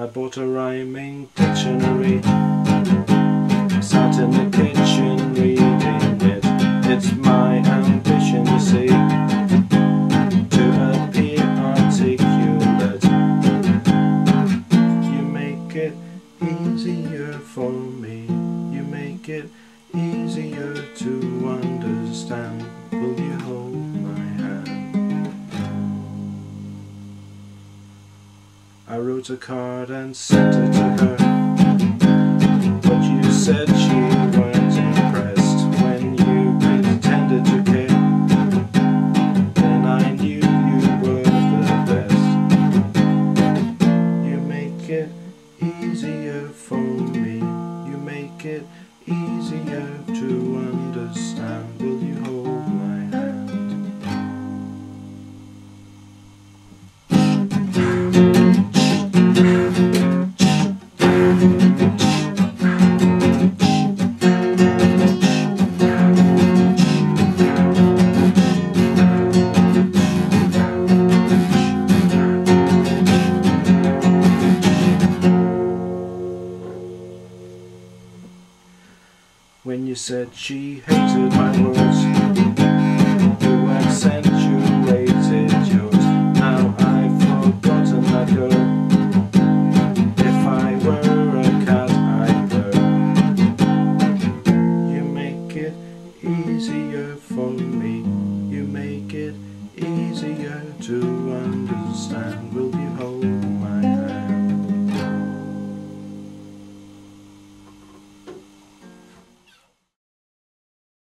I bought a rhyming dictionary. Sat in the kitchen reading it. It's my ambition, you see, to appear articulate. You make it easier for me. You make it easier to understand. Will you hold I wrote a card and sent it to her. But you said she weren't impressed when you pretended to care. Then I knew you were the best. You make it easier for me. You make it easier to understand. When you said she hated my words, you accentuated yours. Now I've forgotten that girl. If I were a cat, I'd purr. You make it easier for me. You make it easier to understand.